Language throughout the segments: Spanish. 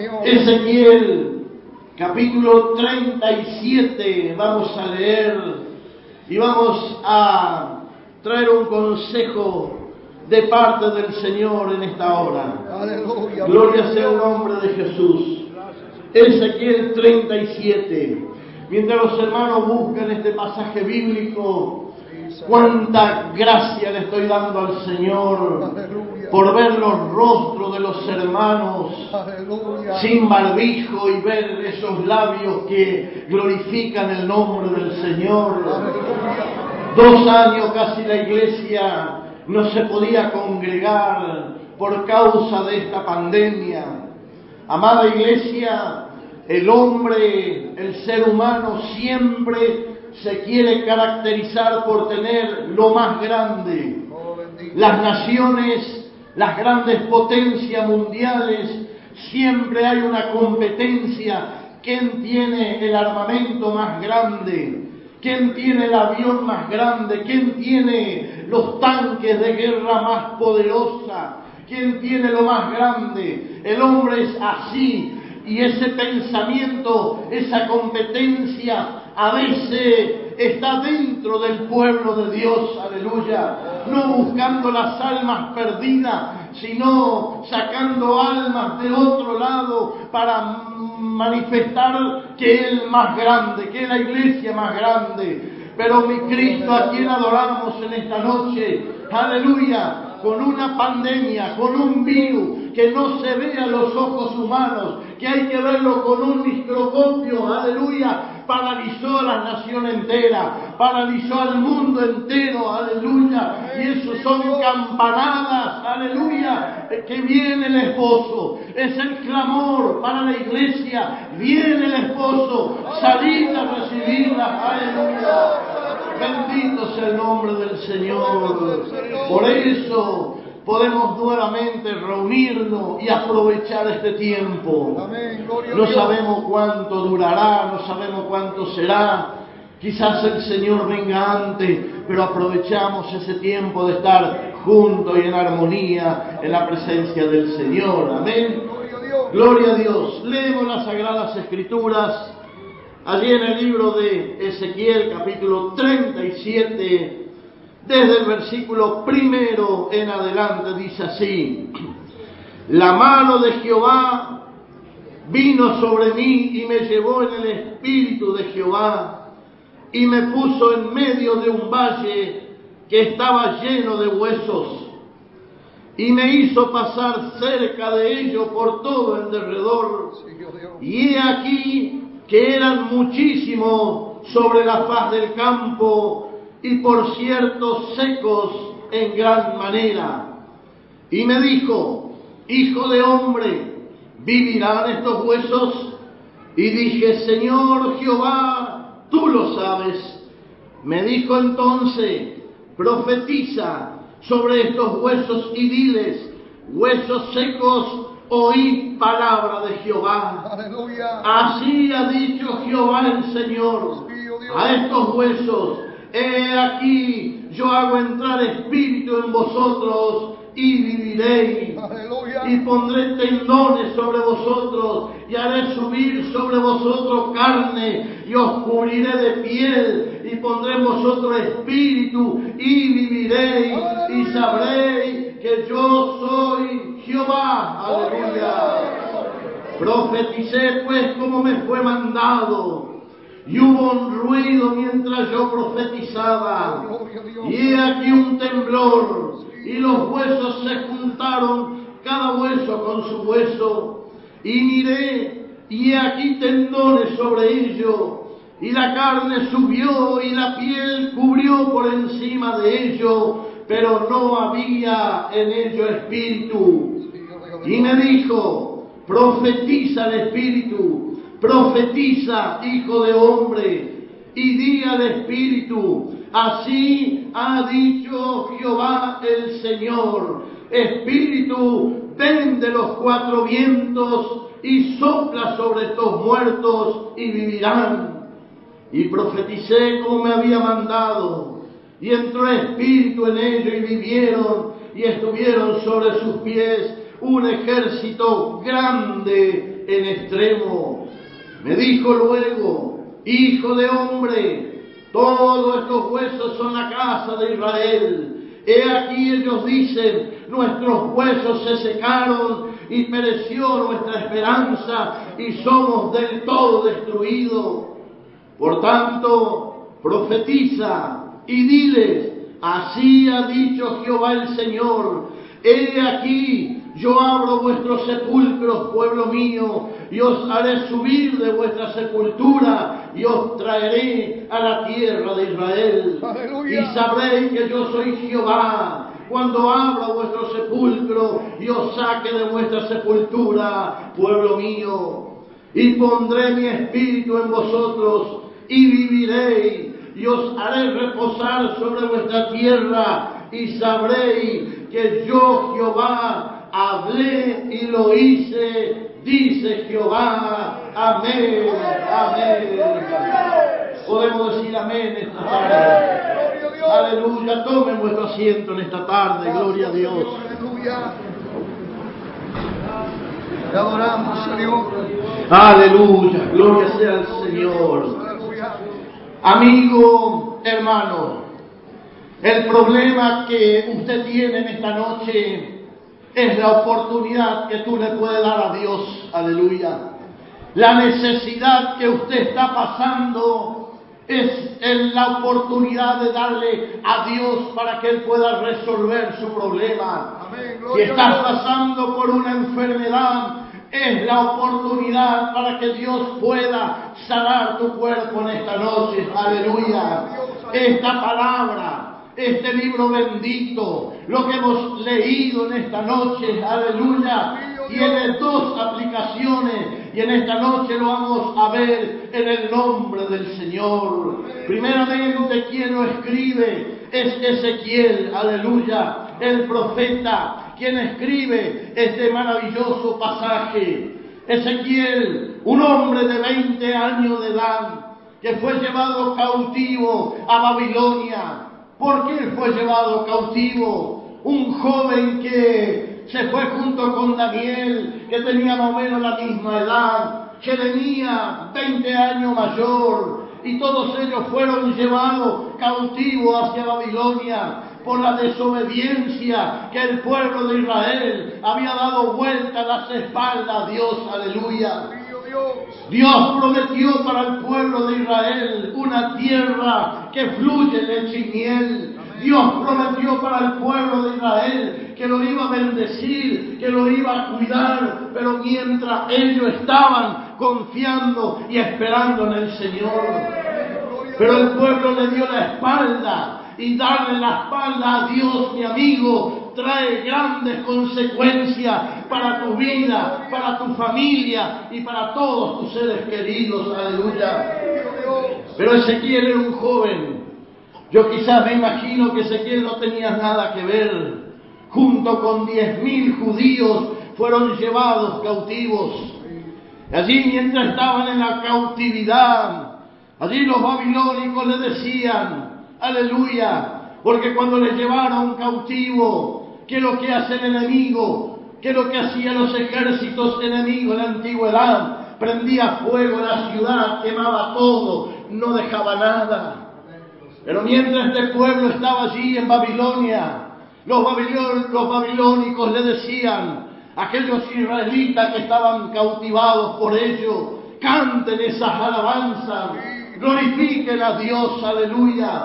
Ezequiel, capítulo 37, vamos a leer y vamos a traer un consejo de parte del Señor en esta hora. Aleluya. Gloria sea el nombre de Jesús. Ezequiel 37. Mientras los hermanos buscan este pasaje bíblico, cuánta gracia le estoy dando al Señor por ver los rostros de los hermanos sin barbijo y ver esos labios que glorifican el nombre del Señor. Dos años casi la iglesia no se podía congregar por causa de esta pandemia. Amada iglesia, el hombre, el ser humano siempre se quiere caracterizar por tener lo más grande. Oh. Las naciones, las grandes potencias mundiales, siempre hay una competencia. ¿Quién tiene el armamento más grande? ¿Quién tiene el avión más grande? ¿Quién tiene los tanques de guerra más poderosa? ¿Quién tiene lo más grande? El hombre es así. Y ese pensamiento, esa competencia, a veces está dentro del pueblo de Dios, aleluya, no buscando las almas perdidas, sino sacando almas de otro lado para manifestar que Él más grande, que la iglesia más grande. Pero mi Cristo, a quien adoramos en esta noche, aleluya, con una pandemia, con un virus que no se ve a los ojos humanos, que hay que verlo con un microscopio, aleluya, paralizó a la nación entera, paralizó al mundo entero, aleluya, y eso son campanadas, aleluya, que viene el esposo, es el clamor para la iglesia, viene el esposo, salid a recibirla, aleluya. Bendito sea el nombre del Señor. Por eso podemos nuevamente reunirnos y aprovechar este tiempo. Amén. No sabemos cuánto durará, no sabemos cuánto será. Quizás el Señor venga antes, pero aprovechamos ese tiempo de estar juntos y en armonía en la presencia del Señor. Amén. Gloria a Dios. Leemos las Sagradas Escrituras. Allí en el libro de Ezequiel capítulo 37, desde el versículo primero en adelante, dice así, la mano de Jehová vino sobre mí y me llevó en el espíritu de Jehová y me puso en medio de un valle que estaba lleno de huesos y me hizo pasar cerca de ello por todo el derredor. Y he aquí que eran muchísimos sobre la faz del campo y por cierto secos en gran manera. Y me dijo, Hijo de hombre, ¿vivirán estos huesos? Y dije, Señor Jehová, tú lo sabes. Me dijo entonces, profetiza sobre estos huesos y diles, huesos secos, oí palabra de Jehová. Aleluya. Así ha dicho Jehová el Señor a estos huesos, he aquí yo hago entrar espíritu en vosotros y viviréis. Aleluya. Y pondré tendones sobre vosotros, y haré subir sobre vosotros carne, y os cubriré de piel, y pondré en vosotros espíritu, y viviréis, y sabréis que yo soy Jehová. Aleluya. Profeticé pues como me fue mandado. Y hubo un ruido mientras yo profetizaba. Y he aquí un temblor. Y los huesos se juntaron, cada hueso con su hueso. Y miré, y he aquí tendones sobre ellos. Y la carne subió y la piel cubrió por encima de ellos, pero no había en ello espíritu. Y me dijo, profetiza el Espíritu, profetiza, hijo de hombre, y di al Espíritu, así ha dicho Jehová el Señor, Espíritu, ven de los cuatro vientos y sopla sobre estos muertos y vivirán. Y profeticé como me había mandado, y entró espíritu en ellos y vivieron, y estuvieron sobre sus pies un ejército grande en extremo. Me dijo luego, hijo de hombre, todos estos huesos son la casa de Israel. He aquí ellos dicen, nuestros huesos se secaron y pereció nuestra esperanza y somos del todo destruidos. Por tanto, profetiza y diles, así ha dicho Jehová el Señor, he aquí yo abro vuestros sepulcros, pueblo mío, y os haré subir de vuestra sepultura y os traeré a la tierra de Israel. Aleluya. Y sabréis que yo soy Jehová cuando abra vuestro sepulcro y os saque de vuestra sepultura, pueblo mío. Y pondré mi espíritu en vosotros y viviréis y os haré reposar sobre vuestra tierra y sabréis que yo Jehová hablé y lo hice, dice Jehová. Amén, amén. Podemos decir amén esta tarde. Aleluya, tomen vuestro asiento en esta tarde, gloria a Dios. Aleluya. Te adoramos, Señor. Aleluya, gloria sea al Señor. Amigo, hermano, el problema que usted tiene en esta noche es la oportunidad que tú le puedes dar a Dios. Aleluya. La necesidad que usted está pasando es en la oportunidad de darle a Dios para que Él pueda resolver su problema. Amén. Si estás pasando por una enfermedad, es la oportunidad para que Dios pueda sanar tu cuerpo en esta noche. Aleluya. Esta palabra, este libro bendito, lo que hemos leído en esta noche, aleluya, tiene dos aplicaciones y en esta noche lo vamos a ver en el nombre del Señor. Primeramente, quien lo escribe es Ezequiel, aleluya, el profeta, quien escribe este maravilloso pasaje. Ezequiel, un hombre de 20 años de edad, que fue llevado cautivo a Babilonia. ¿Por qué fue llevado cautivo? Un joven que se fue junto con Daniel, que tenía más o menos la misma edad, que tenía 20 años mayor, y todos ellos fueron llevados cautivos hacia Babilonia por la desobediencia que el pueblo de Israel había dado vuelta a las espaldas a Dios, aleluya. Dios. Prometió para el pueblo de Israel una tierra que fluye leche y. Dios prometió para el pueblo de Israel que lo iba a bendecir, que lo iba a cuidar, pero mientras ellos estaban confiando y esperando en el Señor. Pero el pueblo le dio la espalda y darle la espalda a Dios, mi amigo, trae grandes consecuencias para tu vida, para tu familia y para todos tus seres queridos. Aleluya. Pero Ezequiel era un joven. Yo quizás me imagino que Ezequiel no tenía nada que ver. Junto con diez mil judíos fueron llevados cautivos. Allí mientras estaban en la cautividad, allí los babilónicos le decían, aleluya, porque cuando les llevaron cautivo, ¿qué es lo que hace el enemigo? ¿Qué es lo que hacían los ejércitos enemigos en la antigüedad? Prendía fuego la ciudad, quemaba todo, no dejaba nada. Pero mientras este pueblo estaba allí en Babilonia, los, babilon- los babilónicos le decían, aquellos israelitas que estaban cautivados por ellos, canten esas alabanzas, glorifiquen a Dios, aleluya,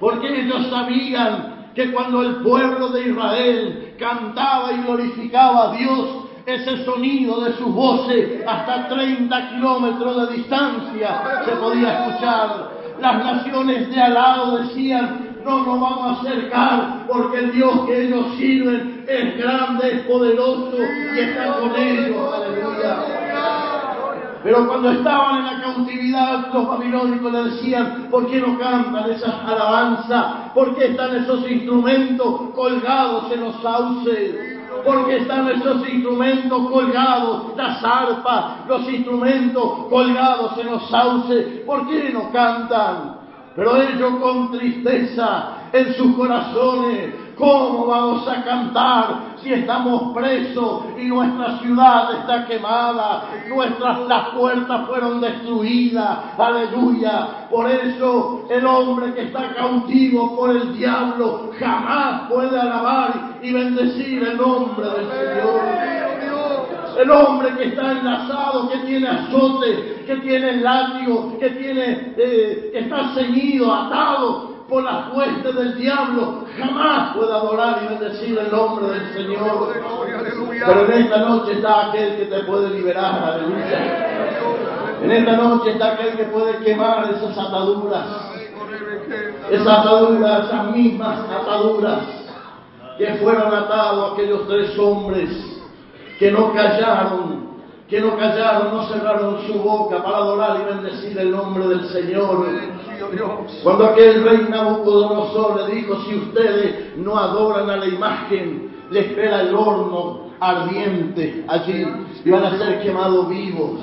porque ellos sabían que cuando el pueblo de Israel cantaba y glorificaba a Dios, ese sonido de sus voces hasta 30 kilómetros de distancia se podía escuchar. Las naciones de al lado decían, no nos vamos a acercar porque el Dios que ellos sirven es grande, es poderoso y está con ellos. Aleluya. Pero cuando estaban en la cautividad, los babilónicos le decían, ¿por qué no cantan esas alabanzas? ¿Por qué están esos instrumentos colgados en los sauces? ¿Por qué están esos instrumentos colgados, las arpas, los instrumentos colgados en los sauces? ¿Por qué no cantan? Pero ellos con tristeza en sus corazones ¿Cómo vamos a cantar si estamos presos y nuestra ciudad está quemada? Nuestras las puertas fueron destruidas. Aleluya. Por eso el hombre que está cautivo por el diablo jamás puede alabar y bendecir el nombre del Señor. El hombre que está enlazado, que tiene azote, que tiene látigo, que tiene, eh, que está ceñido, atado por las huestes del diablo, jamás puede adorar y bendecir el nombre del Señor. Pero en esta noche está aquel que te puede liberar, aleluya. En esta noche está aquel que puede quemar esas ataduras, esas ataduras, esas mismas ataduras que fueron atados aquellos tres hombres que no callaron, que no callaron, no cerraron su boca para adorar y bendecir el nombre del Señor. Cuando aquel rey Nabucodonosor le dijo, si ustedes no adoran a la imagen, les espera el horno ardiente allí y van a ser quemados vivos.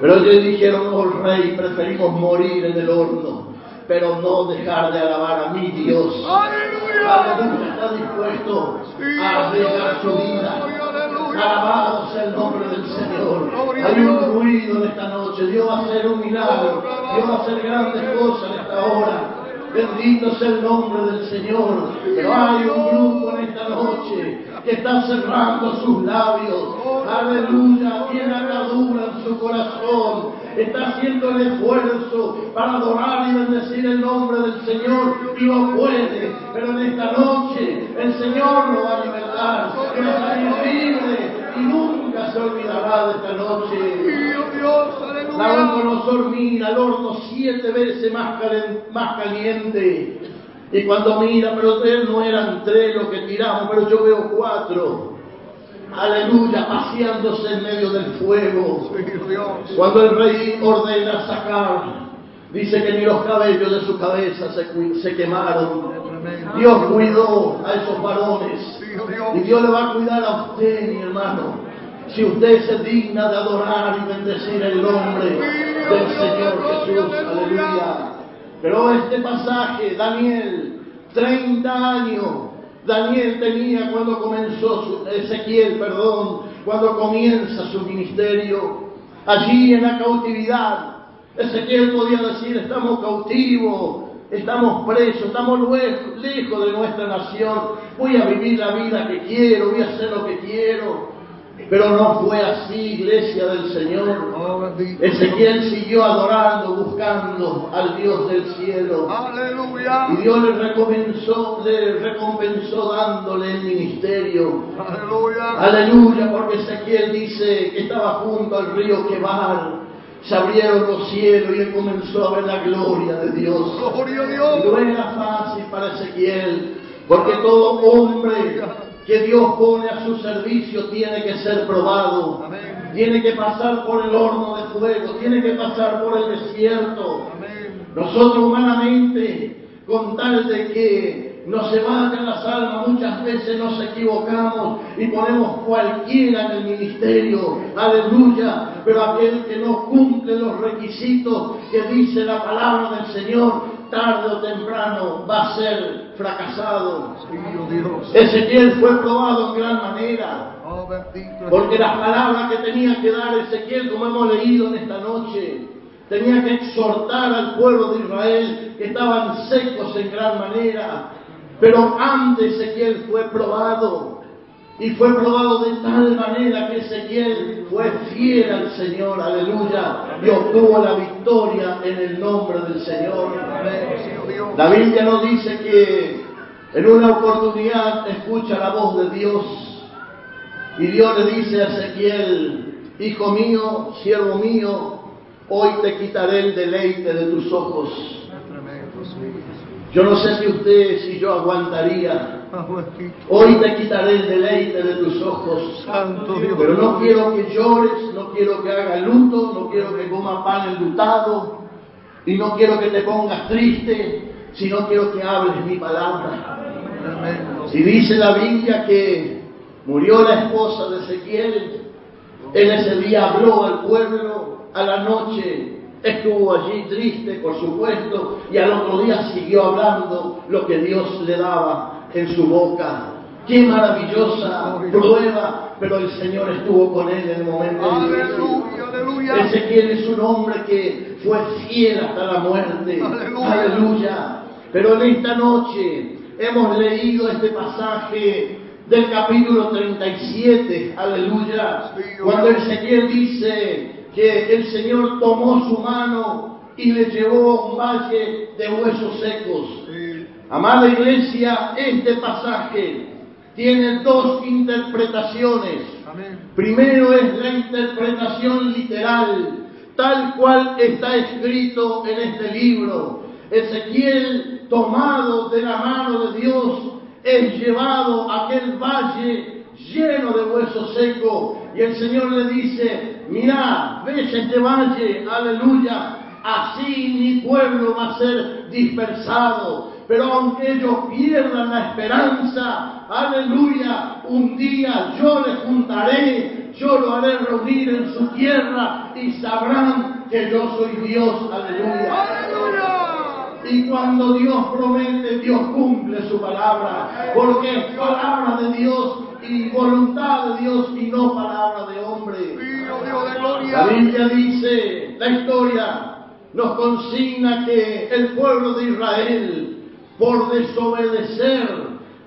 Pero ellos dijeron, oh rey, preferimos morir en el horno, pero no dejar de alabar a mi Dios. Aleluya, está dispuesto a arriesgar su vida. Alabado sea el nombre del Señor. Hay un ruido en esta noche. Dios va a hacer un milagro. Dios va a hacer grandes cosas en esta hora. Bendito sea el nombre del Señor. Pero hay un grupo en esta noche que está cerrando sus labios. Aleluya. Tiene atadura en su corazón. Está haciendo el esfuerzo para adorar y bendecir el nombre del Señor y no puede. Pero en esta noche el Señor lo va a libertar. Que va a salir libre y nunca se olvidará de esta noche. Nabucodonosor mira al horno siete veces más, más caliente. Y cuando mira, pero él no eran tres los que tiramos, pero yo veo cuatro. Aleluya, paseándose en medio del fuego. Cuando el rey ordena sacar, dice que ni los cabellos de su cabeza se, quemaron. Dios cuidó a esos varones. Y Dios le va a cuidar a usted, mi hermano si usted se digna de adorar y bendecir el nombre del Señor Jesús. Aleluya. Pero este pasaje, Daniel, 30 años, Daniel tenía cuando comenzó su, Ezequiel, perdón, cuando comienza su ministerio, allí en la cautividad. Ezequiel podía decir, estamos cautivos, estamos presos, estamos lejos de nuestra nación, voy a vivir la vida que quiero, voy a hacer lo que quiero. Pero no fue así, iglesia del Señor. Ezequiel siguió adorando, buscando al Dios del cielo. Aleluya. Y Dios le recompensó, le recompensó dándole el ministerio. Aleluya. Aleluya, porque Ezequiel dice que estaba junto al río Quebar. Se abrieron los cielos y él comenzó a ver la gloria de Dios. Gloria a Dios. No era fácil para Ezequiel, porque todo hombre que Dios pone a su servicio tiene que ser probado. Tiene que pasar por el horno de fuego, tiene que pasar por el desierto. Nosotros humanamente, con tal de que nos se vayan las almas, muchas veces nos equivocamos y ponemos cualquiera en el ministerio, aleluya, pero aquel que no cumple los requisitos que dice la palabra del Señor, tarde o temprano va a ser fracasado. Ezequiel fue probado en gran manera. Porque las palabras que tenía que dar Ezequiel, como hemos leído en esta noche, tenía que exhortar al pueblo de Israel que estaban secos en gran manera. Pero antes Ezequiel fue probado. Y fue probado de tal manera que Ezequiel fue fiel al Señor, aleluya, y obtuvo la victoria en el nombre del Señor. La Biblia nos dice que en una oportunidad escucha la voz de Dios y Dios le dice a Ezequiel, hijo mío, siervo mío, hoy te quitaré el deleite de tus ojos. Yo no sé si usted, si yo aguantaría. Hoy te quitaré el deleite de tus ojos. Pero no quiero que llores, no quiero que hagas luto, no quiero que comas pan enlutado y no quiero que te pongas triste, sino quiero que hables mi palabra. Y dice la Biblia que murió la esposa de Ezequiel, en ese día habló al pueblo, a la noche estuvo allí triste, por supuesto, y al otro día siguió hablando lo que Dios le daba en su boca. Qué maravillosa prueba, pero el Señor estuvo con él en el momento. Aleluya, aleluya. Ezequiel es un hombre que fue fiel hasta la muerte. Aleluya. Aleluya. Pero en esta noche hemos leído este pasaje del capítulo 37. Aleluya. Cuando Ezequiel dice que el Señor tomó su mano y le llevó a un valle de huesos secos. Amada iglesia, este pasaje tiene dos interpretaciones. Amén. Primero es la interpretación literal, tal cual está escrito en este libro. Ezequiel, tomado de la mano de Dios, es llevado a aquel valle lleno de huesos secos. Y el Señor le dice, mira, ves este valle, aleluya, así mi pueblo va a ser dispersado. Pero aunque ellos pierdan la esperanza, aleluya, un día yo les juntaré, yo lo haré reunir en su tierra y sabrán que yo soy Dios, aleluya. Aleluya. Y cuando Dios promete, Dios cumple su palabra, porque es palabra de Dios y voluntad de Dios y no palabra de hombre. La. Biblia dice, la historia nos consigna que el pueblo de Israel, por desobedecer,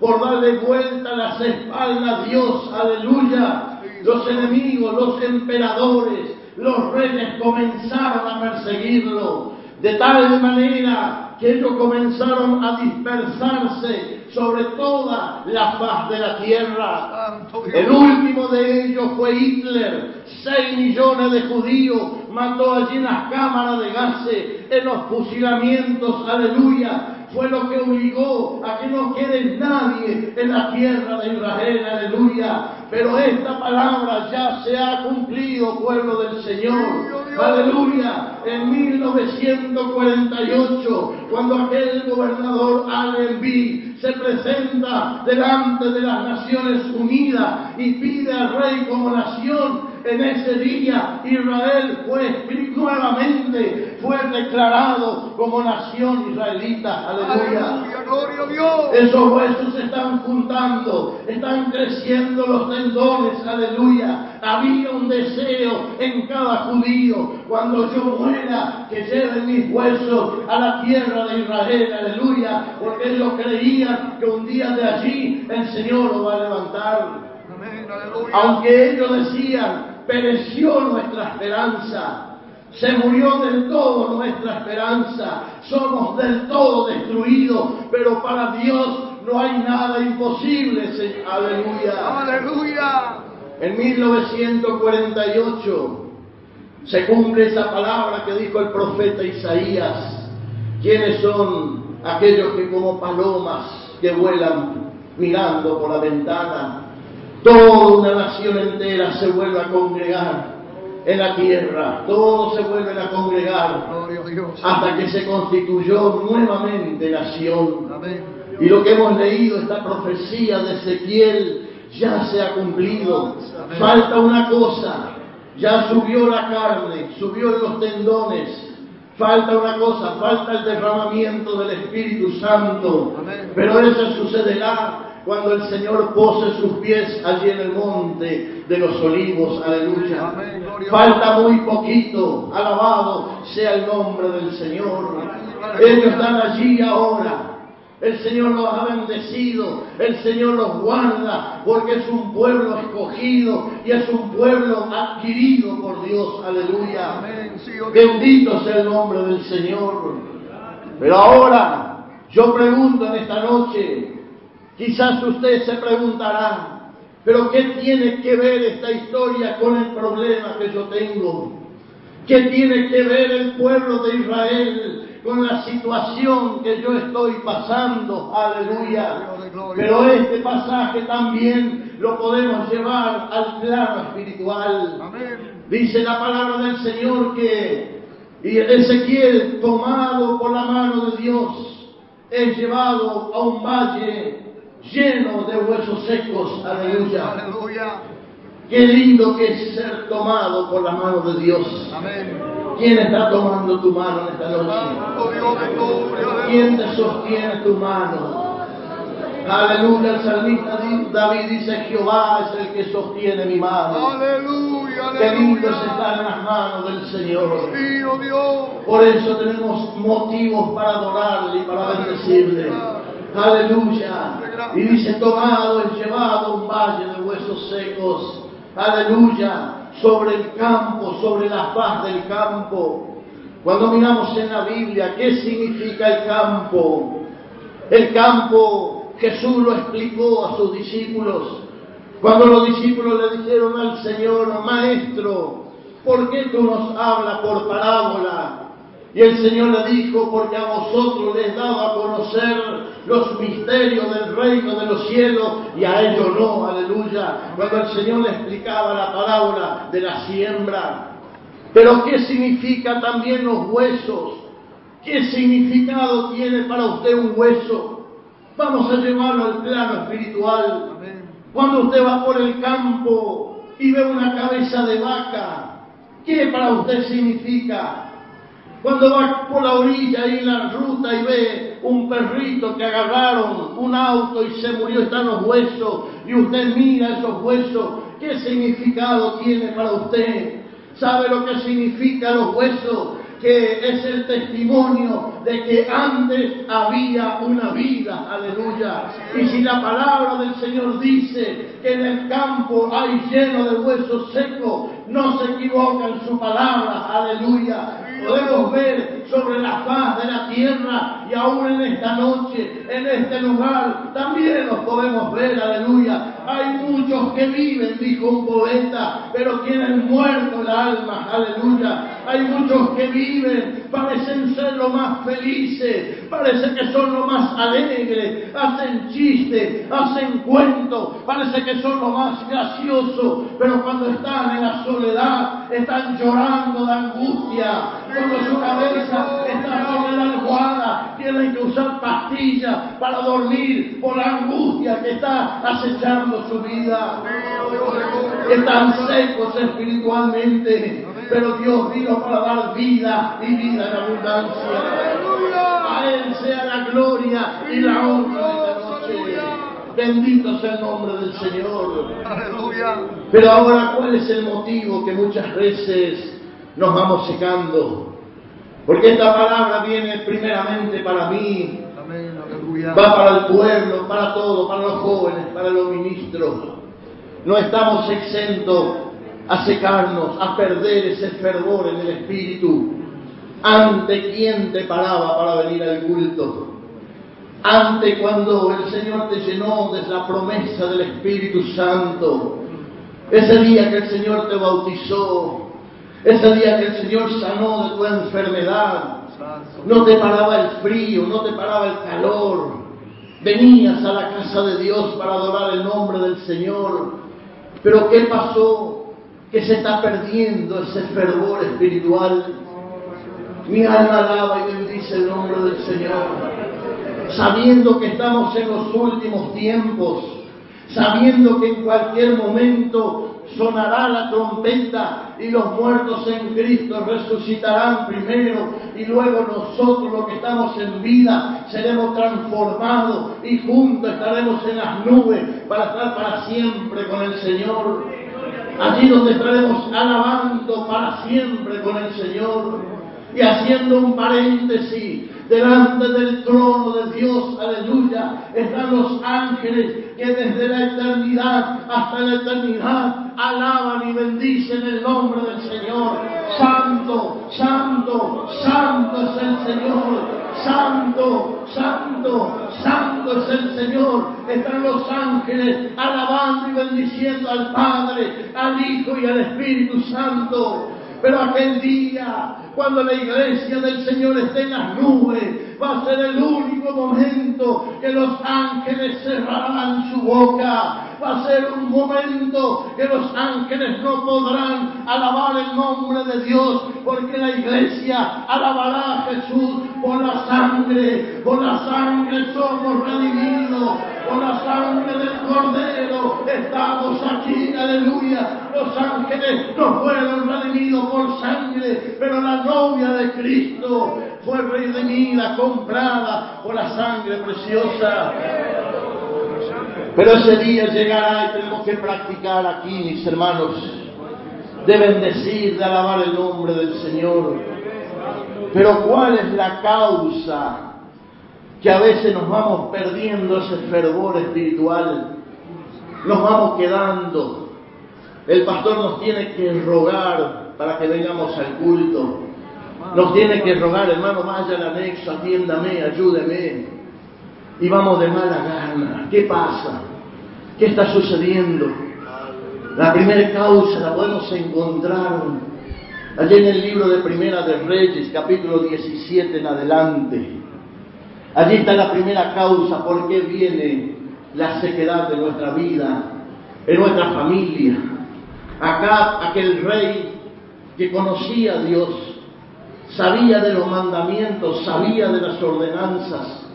por darle vuelta las espaldas a Dios, aleluya, los enemigos, los emperadores, los reyes comenzaron a perseguirlo, de tal manera que ellos comenzaron a dispersarse sobre toda la faz de la tierra. El último de ellos fue Hitler. Seis millones de judíos mató allí en las cámaras de gases, en los fusilamientos, aleluya. Fue lo que obligó a que no quede nadie en la tierra de Israel, aleluya. Pero esta palabra ya se ha cumplido, pueblo del Señor. Aleluya. En 1948, cuando aquel gobernador Allenby se presenta delante de las Naciones Unidas y pide al rey como nación, en ese día Israel fue nuevamente, fue declarado como nación israelita. Aleluya. Esos huesos se están juntando, están creciendo los tendones, aleluya. Había un deseo en cada judío, cuando yo muera, que lleven mis huesos a la tierra de Israel, aleluya, porque ellos creían que un día de allí el Señor lo va a levantar. Aunque ellos decían, pereció nuestra esperanza, se murió del todo nuestra esperanza, somos del todo destruidos, pero para Dios no hay nada imposible, aleluya. Aleluya. En 1948 se cumple esa palabra que dijo el profeta Isaías. ¿Quiénes son aquellos que como palomas que vuelan mirando por la ventana? Toda una nación entera se vuelve a congregar en la tierra. Todos se vuelven a congregar hasta que se constituyó nuevamente nación. Y lo que hemos leído, esta profecía de Ezequiel, ya se ha cumplido. Falta una cosa, ya subió la carne, subió los tendones. Falta una cosa, falta el derramamiento del Espíritu Santo. Pero eso sucederá cuando el Señor pose sus pies allí en el monte de los olivos. Aleluya. Falta muy poquito. Alabado sea el nombre del Señor. Ellos están allí ahora. El Señor los ha bendecido, el Señor los guarda, porque es un pueblo escogido y es un pueblo adquirido por Dios. Aleluya. Bendito sea el nombre del Señor. Pero ahora, yo pregunto en esta noche, quizás usted se preguntará, pero ¿qué tiene que ver esta historia con el problema que yo tengo? ¿Qué tiene que ver el pueblo de Israel con la situación que yo estoy pasando? Aleluya. Pero este pasaje también lo podemos llevar al plano espiritual. Dice la palabra del Señor que y Ezequiel, tomado por la mano de Dios, es llevado a un valle lleno de huesos secos. Aleluya. Aleluya. Qué lindo que es ser tomado por la mano de Dios. Amén. ¿Quién está tomando tu mano en esta noche? ¿Quién Aleluya. te sostiene tu mano? Aleluya, el salmista David dice, Jehová es el que sostiene mi mano. Aleluya, Qué lindo es aleluya. estar en las manos del Señor. Mío Dios. Por eso tenemos motivos para adorarle y para bendecirle. Aleluya. Y dice, tomado es llevado un valle de huesos secos. Aleluya. Sobre el campo, sobre la faz del campo. Cuando miramos en la Biblia, ¿qué significa el campo? El campo, Jesús lo explicó a sus discípulos. Cuando los discípulos le dijeron al Señor, Maestro, ¿por qué tú nos hablas por parábola? Y el Señor le dijo, porque a vosotros les dado a conocer los misterios del reino de los cielos y a ellos no, aleluya. Cuando el Señor le explicaba la parábola de la siembra. Pero ¿qué significa también los huesos? ¿Qué significado tiene para usted un hueso? Vamos a llevarlo al plano espiritual. Cuando usted va por el campo y ve una cabeza de vaca, ¿qué para usted significa? Cuando va por la orilla en la ruta y ve un perrito que agarraron, un auto y se murió, están los huesos, y usted mira esos huesos, ¿qué significado tiene para usted? ¿Sabe lo que significa los huesos? Que es el testimonio de que antes había una vida, aleluya. Y si la palabra del Señor dice que en el campo hay lleno de huesos secos, no se equivoca en su palabra, aleluya. Podemos ver sobre la faz de la tierra y aún en esta noche, en este lugar, también los podemos ver, aleluya. Hay muchos que viven, dijo un poeta, pero tienen muerto el alma, aleluya. Hay muchos que viven, parecen ser lo más felices, parece que son lo más alegres, hacen chistes, hacen cuentos, parece que son lo más graciosos, pero cuando están en la soledad, están llorando de angustia, cuando su cabeza está sobre la almohada, tienen que usar pastillas para dormir por la angustia que está acechando su vida. Están secos espiritualmente, pero Dios vino para dar vida y vida en abundancia. A Él sea la gloria y la honra de esta noche. Bendito sea el nombre del Señor. Aleluya. Pero ahora, ¿cuál es el motivo que muchas veces nos vamos secando? Porque esta palabra viene primeramente para mí, va para el pueblo, para todo, para los jóvenes, para los ministros. No estamos exentos a secarnos, a perder ese fervor en el espíritu. ¿Ante quién te paraba para venir al culto? Ante cuando el Señor te llenó de la promesa del Espíritu Santo. Ese día que el Señor te bautizó. Ese día que el Señor sanó de tu enfermedad. No te paraba el frío, no te paraba el calor. Venías a la casa de Dios para adorar el nombre del Señor. Pero ¿qué pasó? Que se está perdiendo ese fervor espiritual. Mi alma alaba y bendice el nombre del Señor. Sabiendo que estamos en los últimos tiempos, sabiendo que en cualquier momento sonará la trompeta y los muertos en Cristo resucitarán primero y luego nosotros los que estamos en vida seremos transformados y juntos estaremos en las nubes para estar para siempre con el Señor. Allí donde estaremos alabando para siempre con el Señor. Y haciendo un paréntesis, delante del trono de Dios, aleluya, están los ángeles que desde la eternidad hasta la eternidad alaban y bendicen el nombre del Señor. Santo, santo, santo es el Señor. Santo, santo, santo es el Señor. Están los ángeles alabando y bendiciendo al Padre, al Hijo y al Espíritu Santo. Pero aquel día, cuando la iglesia del Señor esté en las nubes, va a ser el único momento que los ángeles cerrarán su boca. Va a ser un momento que los ángeles no podrán alabar el nombre de Dios, porque la iglesia alabará a Jesús por la sangre, por la sangre somos redimidos, por la sangre del Cordero estamos aquí, aleluya. Los ángeles no fueron redimidos por sangre, pero la novia de Cristo fue redimida, comprada por la sangre preciosa. Pero ese día llegará y tenemos que practicar aquí, mis hermanos, de bendecir, de alabar el nombre del Señor. Pero ¿cuál es la causa que a veces nos vamos perdiendo ese fervor espiritual? Nos vamos quedando. El pastor nos tiene que rogar para que vengamos al culto. Nos tiene que rogar, hermano, vaya al anexo, atiéndame, ayúdeme. Y vamos de mala gana. ¿Qué pasa? ¿Qué está sucediendo? La primera causa la podemos encontrar allí en el libro de Primera de Reyes, capítulo 17 en adelante. Allí está la primera causa por qué viene la sequedad de nuestra vida, en nuestra familia. Acá aquel rey que conocía a Dios, sabía de los mandamientos, sabía de las ordenanzas,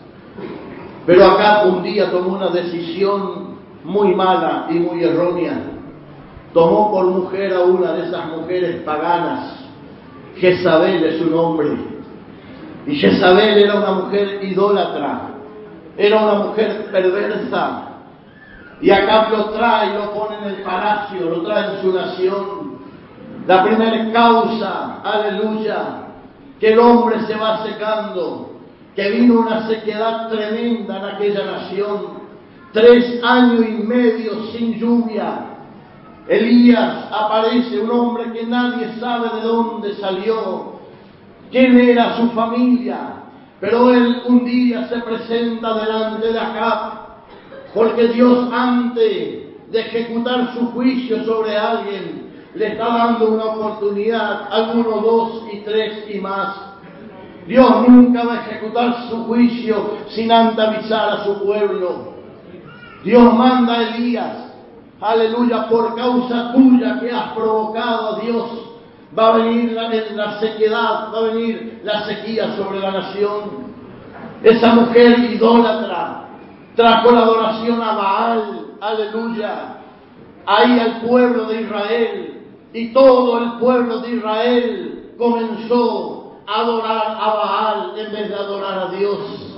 pero acá un día tomó una decisión muy mala y muy errónea. Tomó por mujer a una de esas mujeres paganas. Jezabel es su nombre. Y Jezabel era una mujer idólatra. Era una mujer perversa. Y acá lo trae lo pone en el palacio, lo trae en su nación. La primera causa, aleluya, que el hombre se va secando, que vino una sequedad tremenda en aquella nación. Tres años y medio sin lluvia. Elías aparece, un hombre que nadie sabe de dónde salió, quién era su familia, pero él un día se presenta delante de Acab, porque Dios antes de ejecutar su juicio sobre alguien, le está dando una oportunidad, alguno, dos y tres y más. Dios nunca va a ejecutar su juicio sin antes avisar a su pueblo. Dios manda a Elías, aleluya, por causa tuya que has provocado a Dios. Va a venir la, la sequedad, va a venir la sequía sobre la nación. Esa mujer idólatra trajo la adoración a Baal, aleluya, ahí al pueblo de Israel. Y todo el pueblo de Israel comenzó a adorar a Baal en vez de adorar a Dios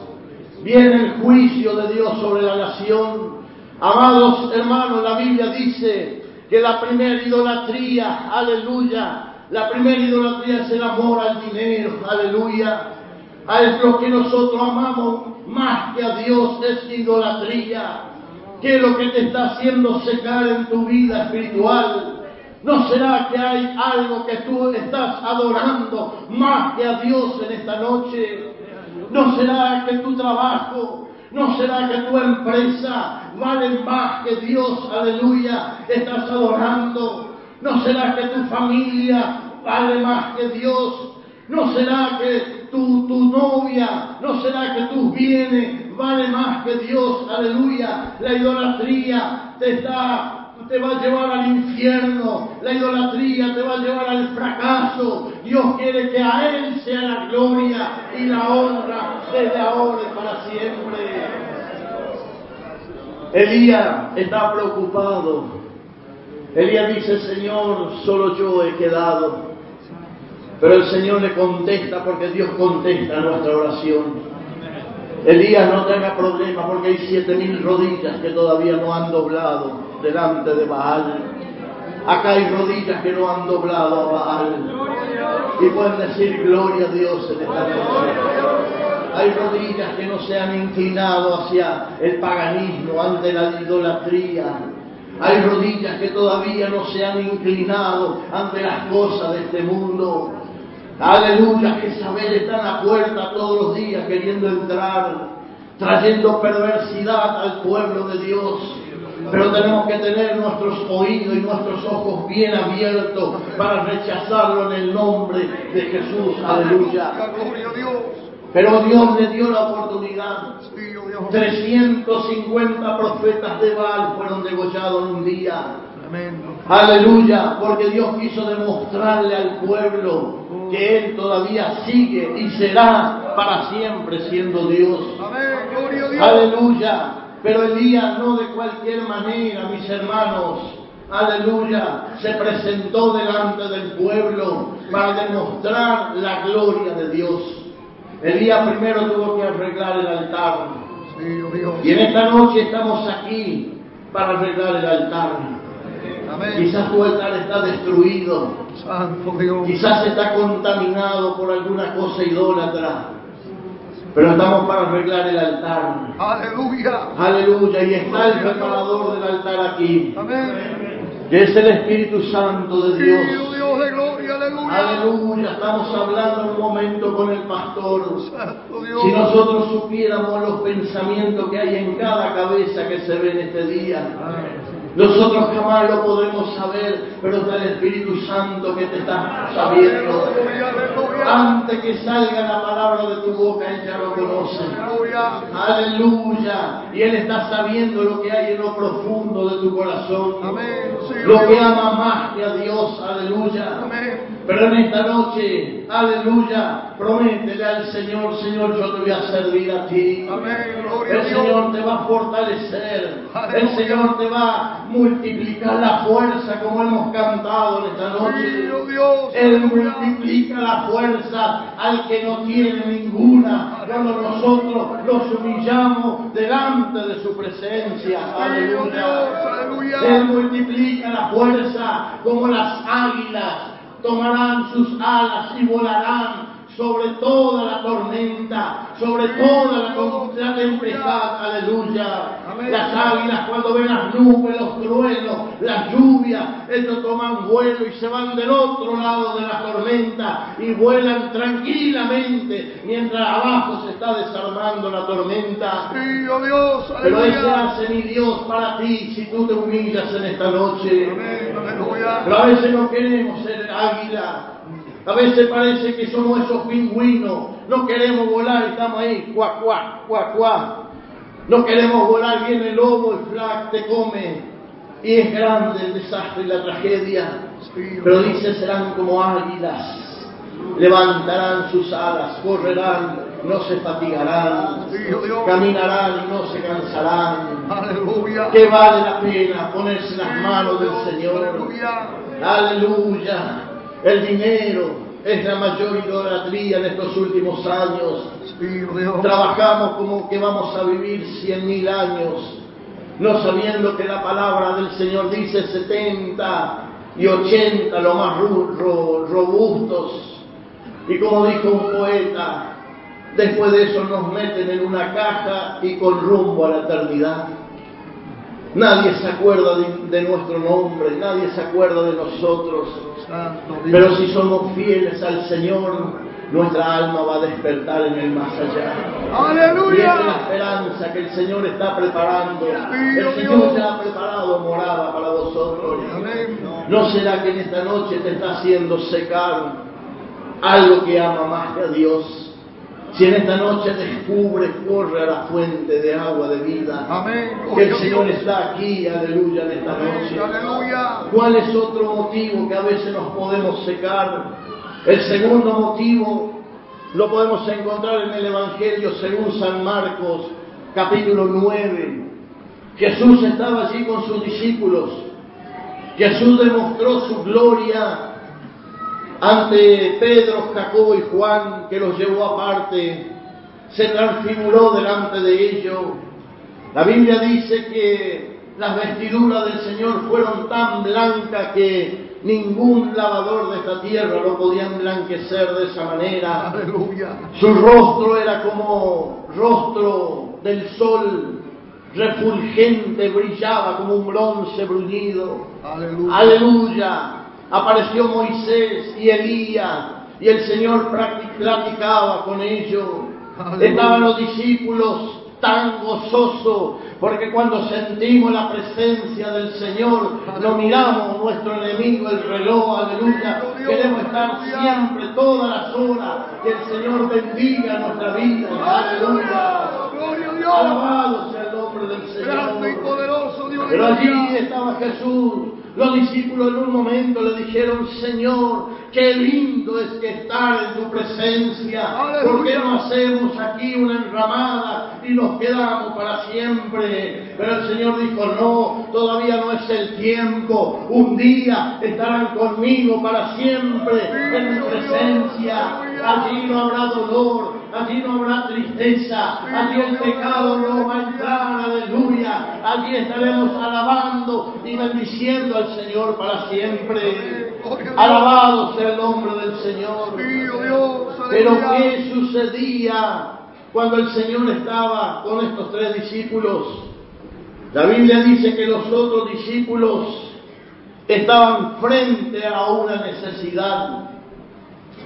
viene el juicio de Dios sobre la nación. Amados hermanos, la Biblia dice que la primera idolatría, aleluya, la primera idolatría es el amor al dinero, aleluya. A lo que nosotros amamos más que a Dios es idolatría. ¿Qué es lo que te está haciendo secar en tu vida espiritual? ¿No será que hay algo que tú estás adorando más que a Dios en esta noche? ¿No será que tu trabajo, no será que tu empresa vale más que Dios, aleluya, estás adorando? ¿No será que tu familia vale más que Dios? ¿No será que tu, tu novia, no será que tus bienes vale más que Dios? Aleluya. La idolatría te está te va a llevar al infierno, la idolatría te va a llevar al fracaso. Dios quiere que a Él sea la gloria y la honra desde ahora y para siempre. Elías está preocupado. Elías dice, Señor, solo yo he quedado. Pero el Señor le contesta porque Dios contesta nuestra oración. Elías no tenga problema porque hay siete mil rodillas que todavía no han doblado delante de Baal. Acá hay rodillas que no han doblado a Baal. Y pueden decir gloria a Dios en esta noche. Hay rodillas que no se han inclinado hacia el paganismo, ante la idolatría. Hay rodillas que todavía no se han inclinado ante las cosas de este mundo. Aleluya, que Isabel está en la puerta todos los días queriendo entrar, trayendo perversidad al pueblo de Dios. Pero tenemos que tener nuestros oídos y nuestros ojos bien abiertos para rechazarlo en el nombre de Jesús. Aleluya. Pero Dios le dio la oportunidad. 350 profetas de Baal fueron degollados en un día. Aleluya, porque Dios quiso demostrarle al pueblo que Él todavía sigue y será para siempre siendo Dios. Aleluya. Pero Elías no de cualquier manera, mis hermanos. Aleluya. Se presentó delante del pueblo para demostrar la gloria de Dios. Elías primero tuvo que arreglar el altar. Y en esta noche estamos aquí para arreglar el altar. Quizás tu altar está destruido, Santo Dios. quizás está contaminado por alguna cosa idólatra, pero estamos para arreglar el altar. Aleluya. Aleluya, y está el preparador del altar aquí, Amén. que es el Espíritu Santo de Dios. Dios de gloria, aleluya. Aleluya, estamos hablando un momento con el pastor. Dios. Si nosotros supiéramos los pensamientos que hay en cada cabeza que se ve en este día, nosotros jamás lo podemos saber, pero está el Espíritu Santo que te está sabiendo. Antes que salga la palabra de tu boca, Él ya lo conoce. Aleluya. Y Él está sabiendo lo que hay en lo profundo de tu corazón. Lo que ama más que a Dios. Aleluya. Pero en esta noche, aleluya, prométele al Señor, Señor, yo te voy a servir a ti. Amén. Gloria El. Señor te va a fortalecer. El. Señor te va a multiplicar la fuerza como hemos cantado en esta noche. oh Dios. Él multiplica la fuerza al que no tiene ninguna. Cuando nosotros nos humillamos delante de su presencia. Oh Aleluya. Él multiplica la fuerza como las águilas. Tomarán sus alas y volarán sobre toda la tormenta, sobre toda la, la tempestad. Aleluya. Amén. Las águilas cuando ven las nubes, los truenos, las lluvias, ellos toman vuelo y se van del otro lado de la tormenta y vuelan tranquilamente mientras abajo se está desarmando la tormenta. Sí, oh Dios. Pero ese hace mi Dios para ti si tú te humillas en esta noche. Amén. Pero a veces no queremos ser águila. A veces parece que somos esos pingüinos. No queremos volar estamos ahí, cuac, cuac, cuac, cuac. No queremos volar, viene el lobo, el flac te come. Y es grande el desastre y la tragedia. Oh Pero dice, serán como águilas. Levantarán sus alas, correrán, no se fatigarán. Oh. Caminarán y no se cansarán. Aleluya. Que vale la pena ponerse en las manos del Dios. Señor. Aleluya. El dinero es la mayor idolatría en estos últimos años. Trabajamos como que vamos a vivir cien mil años, no sabiendo que la palabra del Señor dice 70 y 80, lo más robustos. Y como dijo un poeta, después de eso nos meten en una caja y con rumbo a la eternidad. Nadie se acuerda de, de nuestro nombre, nadie se acuerda de nosotros. Pero si somos fieles al Señor, nuestra alma va a despertar en el más allá. Y esa es Aleluya. la esperanza que el Señor está preparando. El. Señor ya ha preparado morada para vosotros. ¿No será que en esta noche te está haciendo secar algo que ama más que a Dios? Si en esta noche descubres, corre a la fuente de agua de vida. Amén. Que el Señor está aquí, aleluya, en esta noche. Aleluya. ¿Cuál es otro motivo que a veces nos podemos secar? El segundo motivo lo podemos encontrar en el Evangelio según San Marcos, capítulo 9. Jesús estaba allí con sus discípulos. Jesús demostró su gloria ante Pedro, Jacobo y Juan, que los llevó aparte. Se transfiguró delante de ellos. La Biblia dice que las vestiduras del Señor fueron tan blancas que ningún lavador de esta tierra lo podía emblanquecer de esa manera. Aleluya. Su rostro era como rostro del sol, refulgente, brillaba como un bronce bruñido. Aleluya. Aleluya. Apareció Moisés y Elías y el Señor platicaba con ellos. Estaban los discípulos tan gozosos porque cuando sentimos la presencia del Señor no miramos nuestro enemigo el reloj, aleluya. Queremos estar siempre, todas las horas, que el Señor bendiga nuestra vida, aleluya. Alabado sea el nombre del Señor. Pero allí estaba Jesús. Los discípulos en un momento le dijeron, Señor, qué lindo es que estar en tu presencia. ¿Por qué no hacemos aquí una enramada y nos quedamos para siempre? Pero el Señor dijo, no, todavía no es el tiempo. Un día estarán conmigo para siempre en mi presencia. Allí no habrá dolor, allí no habrá tristeza, allí el pecado no va a entrar, aleluya. Allí estaremos alabando y bendiciendo al Señor para siempre. Alabado sea el nombre del Señor. Dios, Pero. ¿qué sucedía cuando el Señor estaba con estos tres discípulos? La Biblia dice que los otros discípulos estaban frente a una necesidad.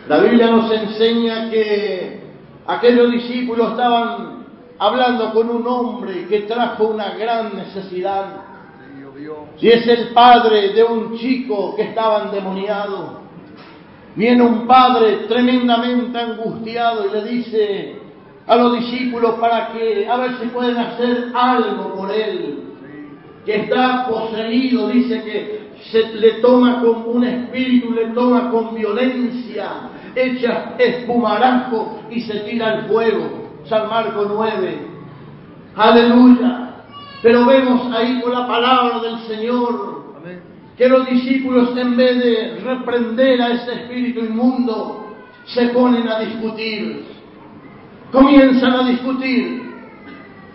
La Biblia nos enseña que aquellos discípulos estaban hablando con un hombre que trajo una gran necesidad. Y es el padre de un chico que estaba endemoniado. Viene un padre tremendamente angustiado y le dice a los discípulos para que a ver si pueden hacer algo por él. Que está poseído, dice que se le toma con un espíritu, le toma con violencia, echa espumarajo y se tira al fuego. San Marco 9. Aleluya. Pero vemos ahí con la palabra del Señor que los discípulos en vez de reprender a ese espíritu inmundo, se ponen a discutir. Comienzan a discutir.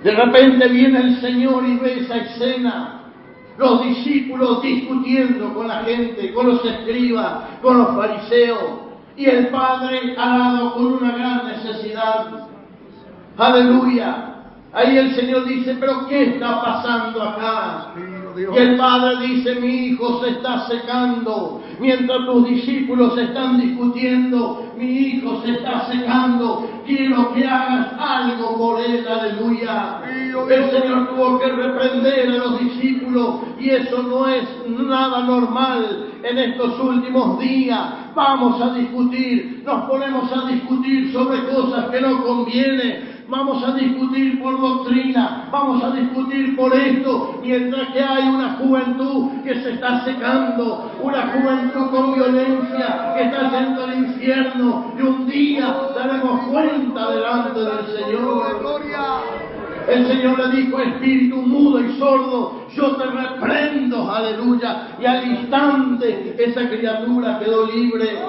De repente viene el Señor y ve esa escena. Los discípulos discutiendo con la gente, con los escribas, con los fariseos. Y el Padre alado con una gran necesidad. Aleluya. Ahí el Señor dice, pero ¿qué está pasando acá? Y el padre dice, mi hijo se está secando. Mientras tus discípulos están discutiendo, mi hijo se está secando. Quiero que hagas algo por él, aleluya. El Señor tuvo que reprender a los discípulos y eso no es nada normal en estos últimos días. Vamos a discutir, nos ponemos a discutir sobre cosas que no convienen. Vamos a discutir por doctrina, vamos a discutir por esto, mientras que hay una juventud que se está secando, una juventud con violencia que está yendo al infierno y un día daremos cuenta delante del Señor. El Señor le dijo, espíritu mudo y sordo, yo te reprendo, aleluya. Y al instante esa criatura quedó libre.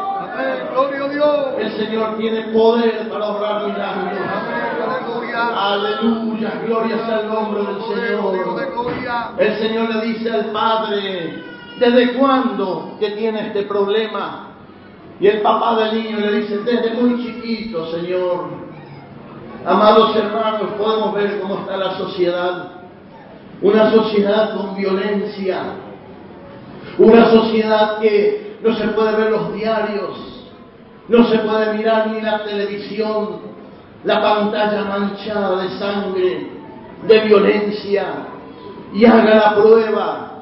Gloria a Dios. El Señor tiene poder para obrar milagros. Aleluya. Gloria sea el nombre del Señor. El Señor le dice al Padre, ¿desde cuándo que tiene este problema? Y el papá del niño le dice, desde muy chiquito, Señor. Amados hermanos, podemos ver cómo está la sociedad. Una sociedad con violencia. Una sociedad que no se puede ver los diarios. No se puede mirar ni la televisión. La pantalla manchada de sangre, de violencia. Y haga la prueba.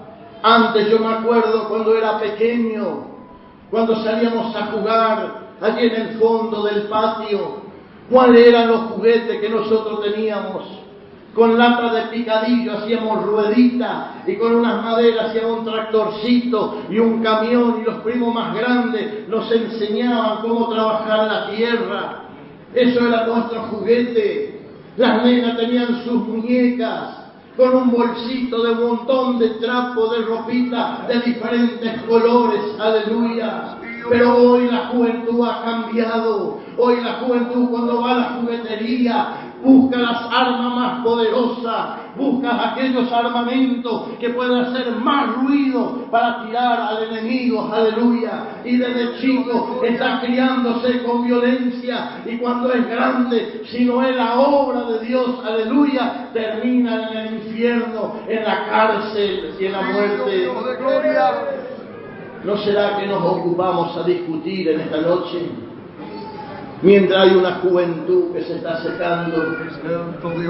Antes yo me acuerdo cuando era pequeño, cuando salíamos a jugar allí en el fondo del patio, cuáles eran los juguetes que nosotros teníamos. Con lata de picadillo hacíamos ruedita y con unas maderas hacíamos un tractorcito y un camión y los primos más grandes nos enseñaban cómo trabajar la tierra. Eso era nuestro juguete. Las nenas tenían sus muñecas con un bolsito de un montón de trapos, de ropita de diferentes colores, aleluya. Pero hoy la juventud ha cambiado. Hoy la juventud cuando va a la juguetería busca las armas más poderosas, busca aquellos armamentos que pueden hacer más ruido para tirar al enemigo, aleluya. Y desde chico está criándose con violencia y cuando es grande, si no es la obra de Dios, aleluya, termina en el infierno, en la cárcel y en la muerte. ¿No será que nos ocupamos a discutir en esta noche? Mientras hay una juventud que se está secando.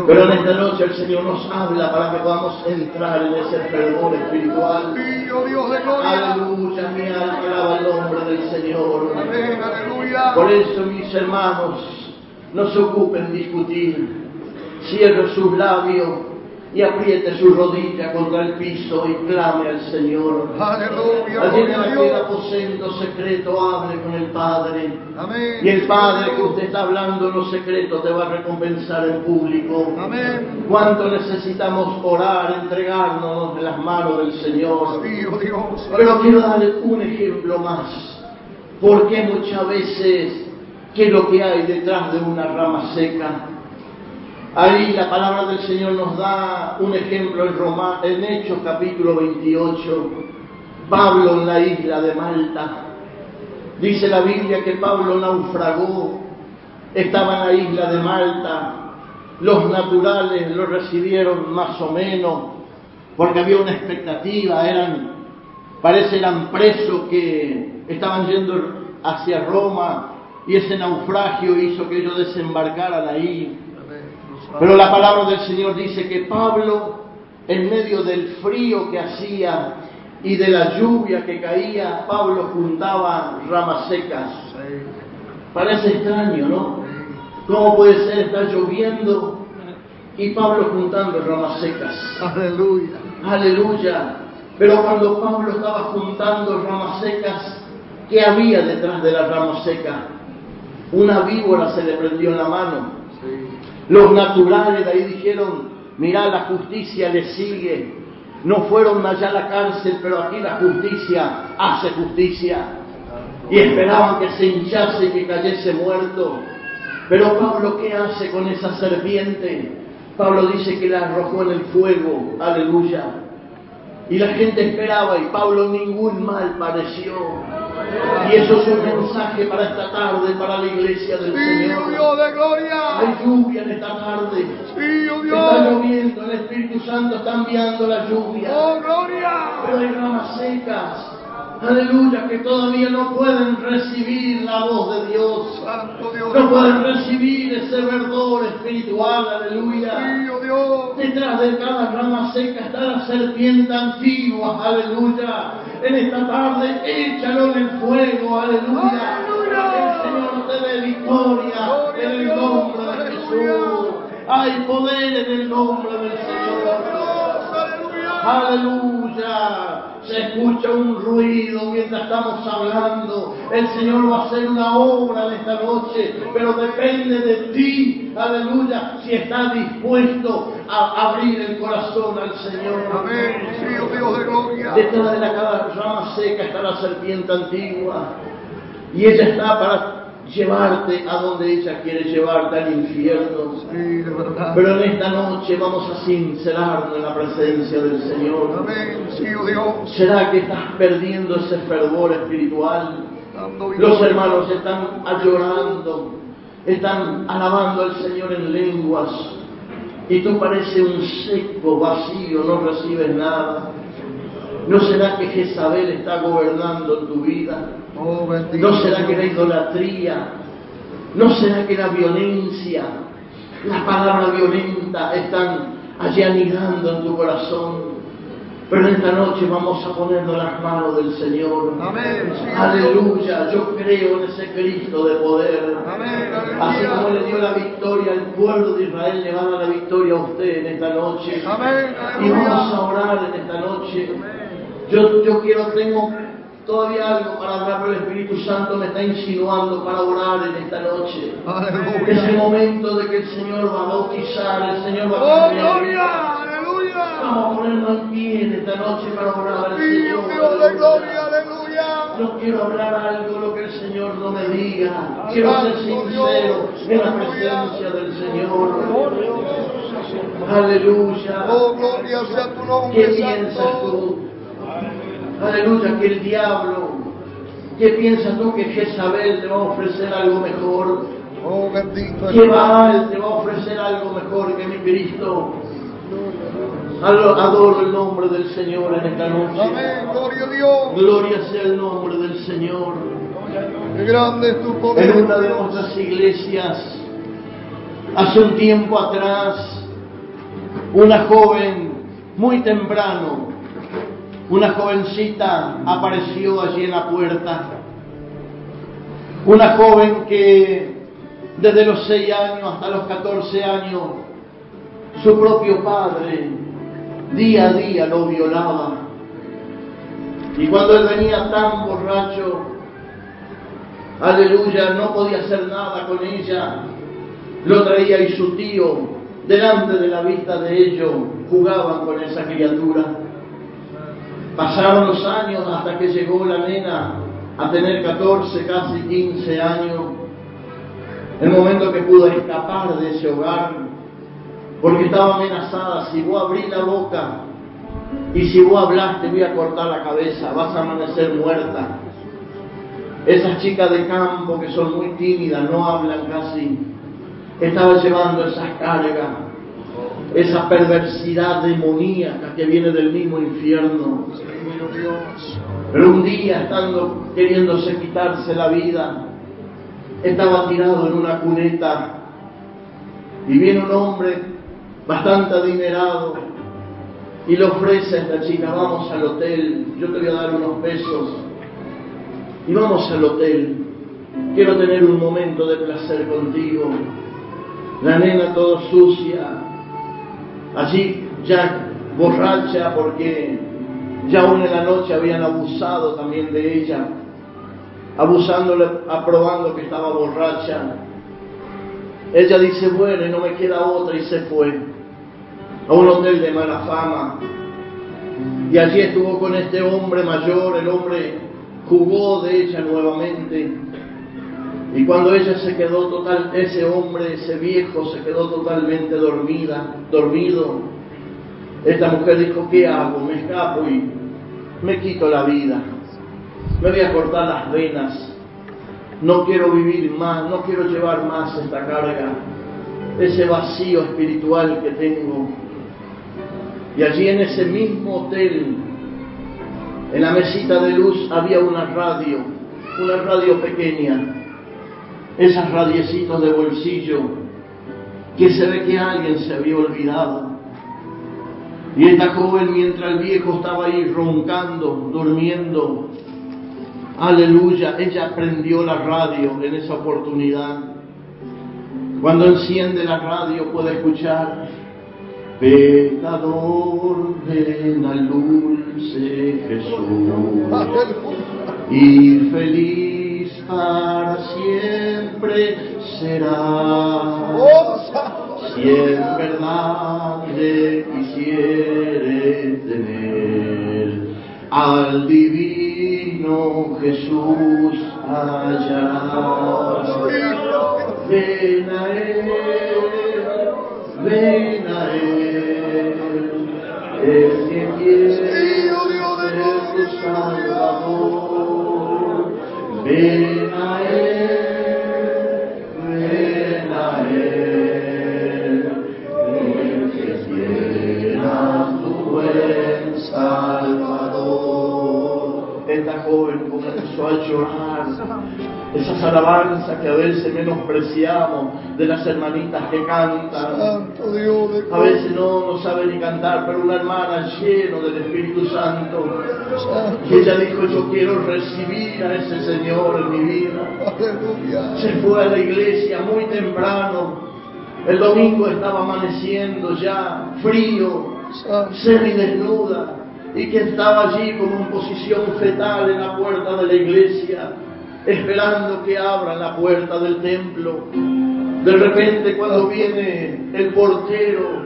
Pero en esta noche el Señor nos habla para que podamos entrar en ese fervor espiritual. Aleluya, mi alma el nombre del Señor. Por eso, mis hermanos, no se ocupen discutir. Cierre sus labios y apriete su rodilla contra el piso y clame al Señor. Aleluya. Allí en Gloria a aquel Dios. aposento secreto hable con el Padre. Amén. Y el Padre que usted está hablando en los secretos te va a recompensar en público. Amén. Cuánto necesitamos orar, entregarnos en las manos del Señor. Mío Dios. Pero quiero darle un ejemplo más. Porque muchas veces qué es lo que hay detrás de una rama seca. Ahí la palabra del Señor nos da un ejemplo en, Roma, en Hechos capítulo 28. Pablo en la isla de Malta. Dice la Biblia que Pablo naufragó, estaba en la isla de Malta. Los naturales lo recibieron más o menos, porque había una expectativa, eran, parece eran presos que estaban yendo hacia Roma y ese naufragio hizo que ellos desembarcaran ahí. Pero la palabra del Señor dice que Pablo, en medio del frío que hacía y de la lluvia que caía, Pablo juntaba ramas secas. Parece extraño, ¿no? ¿Cómo puede ser estar lloviendo y Pablo juntando ramas secas? Aleluya. Aleluya. Pero cuando Pablo estaba juntando ramas secas, ¿qué había detrás de la rama seca? Una víbora se le prendió en la mano. Los naturales de ahí dijeron, mirá, la justicia le sigue. No fueron allá a la cárcel, pero aquí la justicia hace justicia. Y esperaban que se hinchase y que cayese muerto. Pero Pablo, ¿qué hace con esa serpiente? Pablo dice que la arrojó en el fuego. Aleluya. Y la gente esperaba y Pablo ningún mal pareció. Y eso es un mensaje para esta tarde, para la iglesia del Señor. De gloria. Hay lluvia en esta tarde. Oh Está lloviendo, el Espíritu Santo está enviando la lluvia. Oh, gloria. Pero hay ramas secas. Aleluya, que todavía no pueden recibir la voz de Dios. Santo Dios. No pueden recibir ese verdor espiritual. Aleluya. Dios. Detrás de cada rama seca está la serpiente antigua, aleluya. En esta tarde échalo en el fuego, aleluya. Aleluya. Que el Señor te dé victoria Gloria en el nombre de aleluya. Jesús. Hay poder en el nombre del Señor. Aleluya. Aleluya. Se escucha un ruido mientras estamos hablando. El Señor va a hacer una obra en esta noche, pero depende de ti. Aleluya. Si estás dispuesto a abrir el corazón al Señor. Amén. Sí, oh Dios de gloria. Detrás de la cada rama seca está la serpiente antigua. Y ella está para llevarte a donde ella quiere llevarte al infierno. Sí. Pero en esta noche vamos a sincerarnos en la presencia del Señor. Amén. Sí, oh Dios. ¿Será que estás perdiendo ese fervor espiritual? Los hermanos están llorando, están alabando al Señor en lenguas y tú pareces un seco, vacío, no recibes nada. ¿No será que Jezabel está gobernando tu vida? Oh. ¿No será que la idolatría? ¿No será que la violencia, las palabras violentas están allí anidando en tu corazón? Pero en esta noche vamos a ponernos las manos del Señor. Amén. Sí. Aleluya, yo creo en ese Cristo de poder. Amén. Así como le dio la victoria al pueblo de Israel, le va a dar la victoria a usted en esta noche. Amén. Y vamos a orar en esta noche. Yo, yo quiero, tengo todavía algo para hablar, pero el Espíritu Santo me está insinuando para orar en esta noche. Es el Aleluya. momento de que el Señor va a bautizar, el Señor va a Oh, gloria. Aleluya. Vamos a ponernos en pie en esta noche para orar al Señor. Dios de gloria. Aleluya. No quiero hablar algo lo que el Señor no me diga. Quiero ser sincero en la presencia del Señor. Aleluya. Oh, gloria sea tu ¿Qué nombre, piensas Santo. tú? Aleluya, que el diablo. ¿Qué piensas tú que Jezabel te va a ofrecer algo mejor? Oh, bendito Que Baal te va a ofrecer algo mejor que mi Cristo. Adoro el nombre del Señor en esta noche. Amén. Gloria a Dios. Gloria sea el nombre del Señor. Qué grande es tu poder. En una de nuestras iglesias, hace un tiempo atrás, una joven muy temprano, una jovencita apareció allí en la puerta. Una joven que desde los 6 años hasta los 14 años, su propio padre día a día lo violaba. Y cuando él venía tan borracho, aleluya, no podía hacer nada con ella, lo traía y su tío, delante de la vista de ellos, jugaban con esa criatura. Pasaron los años hasta que llegó la nena a tener 14, casi 15 años. El momento que pudo escapar de ese hogar, porque estaba amenazada, si vos abrís la boca y si vos hablas te voy a cortar la cabeza, vas a amanecer muerta. Esas chicas de campo que son muy tímidas, no hablan casi, estaba llevando esas cargas, esa perversidad demoníaca que viene del mismo infierno. Pero un día, estando queriéndose quitarse la vida, estaba tirado en una cuneta y viene un hombre bastante adinerado y le ofrece a esta chica, vamos al hotel, yo te voy a dar unos pesos y vamos al hotel, quiero tener un momento de placer contigo. La nena todo sucia, allí ya borracha porque ya aún en la noche habían abusado también de ella, abusándole, aprobando que estaba borracha. Ella dice, bueno, y no me queda otra y se fue a un hotel de mala fama. Y allí estuvo con este hombre mayor, el hombre jugó de ella nuevamente. Y cuando ella se quedó total, ese hombre, ese viejo, se quedó totalmente dormida, dormido, esta mujer dijo, ¿qué hago? Me escapo y me quito la vida. Me voy a cortar las venas. No quiero vivir más, no quiero llevar más esta carga, ese vacío espiritual que tengo. Y allí en ese mismo hotel, en la mesita de luz, había una radio, una radio pequeña, esas radiecitos de bolsillo, que se ve que alguien se había olvidado. Y esta joven, mientras el viejo estaba ahí roncando, durmiendo, aleluya, ella prendió la radio en esa oportunidad. Cuando enciende la radio puede escuchar, pecador, ven al dulce Jesús y feliz para siempre será. Si en verdad le quisiere tener al divino Jesús allá. Ven a él, ven a él, es quien quiere ser tu Salvador. Ven a él, ven a él, el que quiera tu buen Salvador. Esta joven comenzó a llorar esas alabanzas que a veces menospreciamos de las hermanitas que cantan. Santo Dios de A veces no, no sabe ni cantar, pero una hermana lleno del Espíritu Santo. Y ella dijo, yo quiero recibir a ese Señor en mi vida. Aleluya. Se fue a la iglesia muy temprano. El domingo estaba amaneciendo ya, frío, semidesnuda, y que estaba allí como en posición fetal en la puerta de la iglesia, esperando que abran la puerta del templo. De repente cuando viene el portero,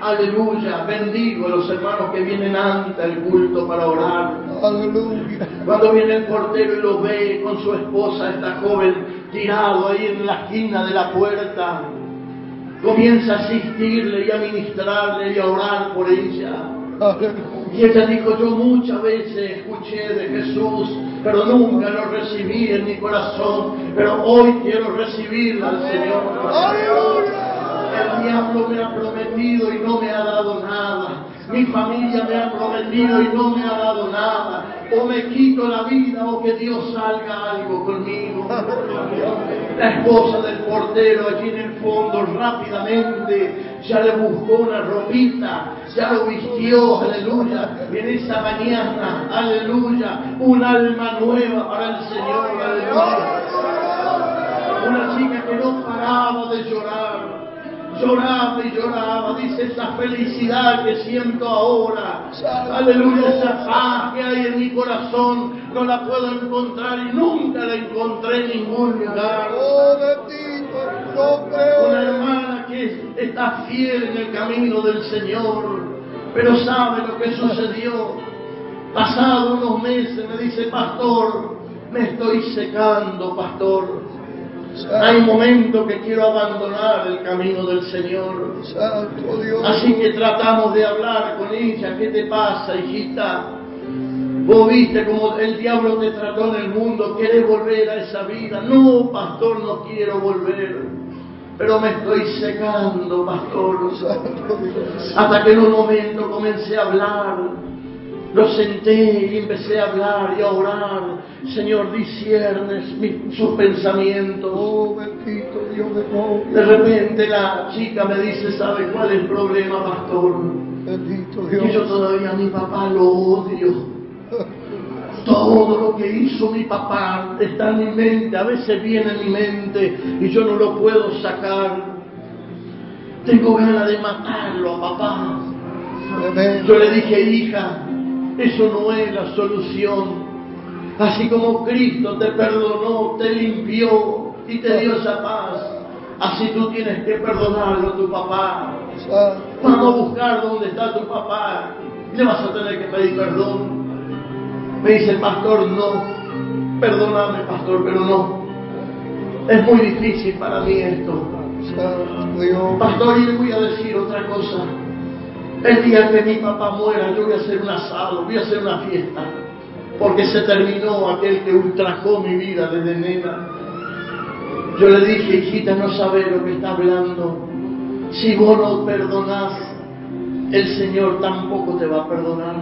aleluya, bendigo a los hermanos que vienen ante el culto para orar. Aleluya. Cuando viene el portero y lo ve con su esposa, esta joven, tirado ahí en la esquina de la puerta, comienza a asistirle y a ministrarle y a orar por ella. Y ella dijo, yo muchas veces escuché de Jesús, pero nunca lo recibí en mi corazón, pero hoy quiero recibir al Señor. El diablo me ha prometido y no me ha dado nada. Mi familia me ha prometido y no me ha dado nada. O me quito la vida o que Dios salga algo conmigo. La esposa del portero allí en el fondo rápidamente ya le buscó una ropita, ya lo vistió, aleluya. En esa mañana, aleluya, un alma nueva para el Señor, aleluya. Una chica que no paraba de llorar. Lloraba y lloraba, dice esa felicidad que siento ahora. Aleluya, esa paz que hay en mi corazón, no la puedo encontrar y nunca la encontré en ningún lugar. Oh. Una hermana que está fiel en el camino del Señor, pero sabe lo que sucedió. Pasado unos meses me dice, pastor, me estoy secando, pastor. Hay momentos que quiero abandonar el camino del Señor. Santo Dios. Así que tratamos de hablar con ella. ¿Qué te pasa, hijita? Vos viste cómo el diablo te trató en el mundo. ¿Querés volver a esa vida? No, pastor, no quiero volver. Pero me estoy secando, pastor. Hasta que en un momento comencé a hablar. Lo senté y empecé a hablar y a orar. Señor, disiernes mi- sus pensamientos. Oh, bendito Dios de De repente la chica me dice, ¿sabe cuál es el problema, pastor? Bendito Que yo Dios. todavía a mi papá lo odio. Todo lo que hizo mi papá está en mi mente, a veces viene en mi mente y yo no lo puedo sacar. Tengo ganas de matarlo a papá. Yo le dije, hija, eso no es la solución. Así como Cristo te perdonó, te limpió y te dio esa paz, así tú tienes que perdonarlo a tu papá. Vamos a buscar dónde está tu papá. Le vas a tener que pedir perdón. Me dice el pastor, no. Perdóname, pastor, pero no. Es muy difícil para mí esto. Pastor, y le voy a decir otra cosa. El día que mi papá muera, yo voy a hacer un asado, voy a hacer una fiesta. Porque se terminó aquel que ultrajó mi vida desde nena. Yo le dije, hijita, no sabe lo que está hablando. Si vos no perdonás, el Señor tampoco te va a perdonar.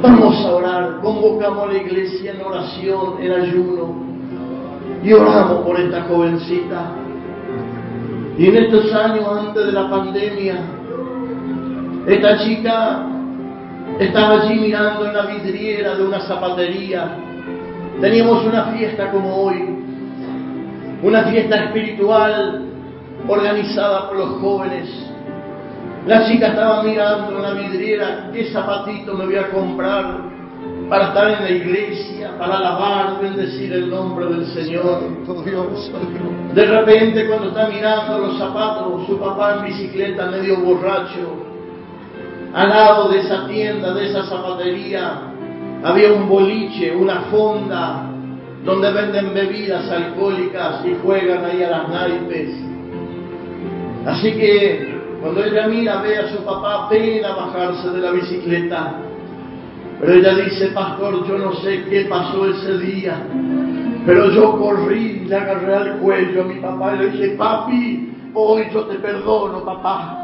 Vamos a orar, convocamos a la iglesia en oración, en ayuno, y oramos por esta jovencita. Y en estos años antes de la pandemia, esta chica estaba allí mirando en la vidriera de una zapatería. Teníamos una fiesta como hoy, una fiesta espiritual organizada por los jóvenes. La chica estaba mirando en la vidriera qué zapatito me voy a comprar para estar en la iglesia, para alabar, bendecir el nombre del Señor. De repente cuando está mirando los zapatos, su papá en bicicleta medio borracho, al lado de esa tienda, de esa zapatería, había un boliche, una fonda, donde venden bebidas alcohólicas y juegan ahí a las naipes. Así que cuando ella mira, ve a su papá pena bajarse de la bicicleta. Pero ella dice, pastor, yo no sé qué pasó ese día, pero yo corrí le agarré al cuello a mi papá y le dije, papi, hoy yo te perdono, papá.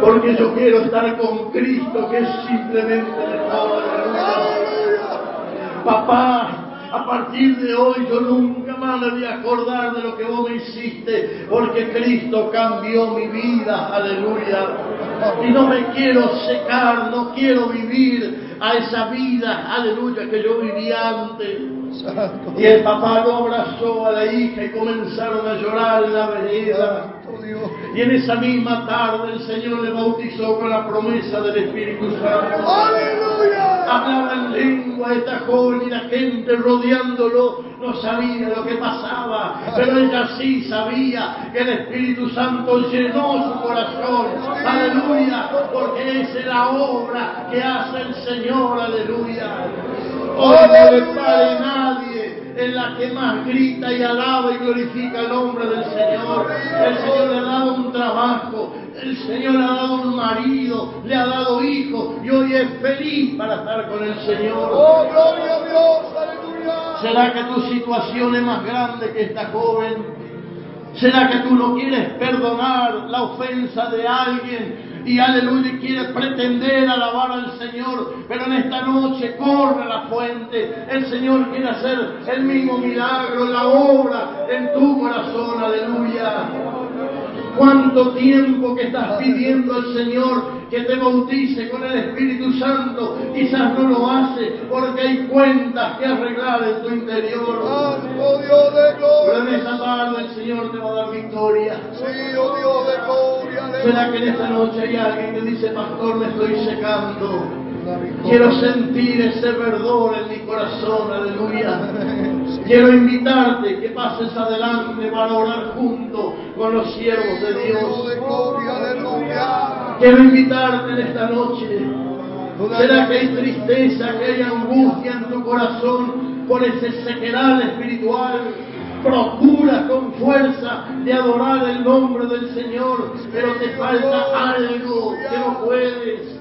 Porque yo quiero estar con Cristo, que es simplemente mejor. Papá, a partir de hoy yo nunca más me voy a acordar de lo que vos me hiciste, porque Cristo cambió mi vida, aleluya. Y no me quiero secar, no quiero vivir a esa vida, aleluya, que yo vivía antes. Y el papá lo abrazó a la hija y comenzaron a llorar en la vereda. Santo Dios. Y en esa misma tarde el Señor le bautizó con la promesa del Espíritu Santo. Aleluya. Hablaba en lengua esta joven y la gente rodeándolo no sabía lo que pasaba, pero ella sí sabía que el Espíritu Santo llenó su corazón. Aleluya, porque esa es la obra que hace el Señor. Aleluya. Hoy no le pare nadie en la que más grita y alaba y glorifica el nombre del Señor. El Señor le ha dado un trabajo, el Señor le ha dado un marido, le ha dado hijos y hoy es feliz para estar con el Señor. Oh, gloria a Dios. Aleluya. ¿Será que tu situación es más grande que esta joven? ¿Será que tú no quieres perdonar la ofensa de alguien y aleluya quieres pretender alabar al Señor? Pero en esta noche corre la fuente. El Señor quiere hacer el mismo milagro, la obra en tu corazón, aleluya. ¿Cuánto tiempo que estás pidiendo al Señor que te bautice con el Espíritu Santo? Quizás no lo hace porque hay cuentas que arreglar en tu interior. Dios de Pero en gloria. esta tarde el Señor te va a dar victoria. Sí, oh Dios de gloria. ¿Será que en esta noche hay alguien que dice, pastor, me estoy secando? Quiero sentir ese verdor en mi corazón, aleluya. Quiero invitarte que pases adelante para orar junto con los siervos de Dios. Quiero invitarte en esta noche. ¿Será que hay tristeza, que hay angustia en tu corazón por ese sequedal espiritual? Procura con fuerza de adorar el nombre del Señor, pero te falta algo que no puedes.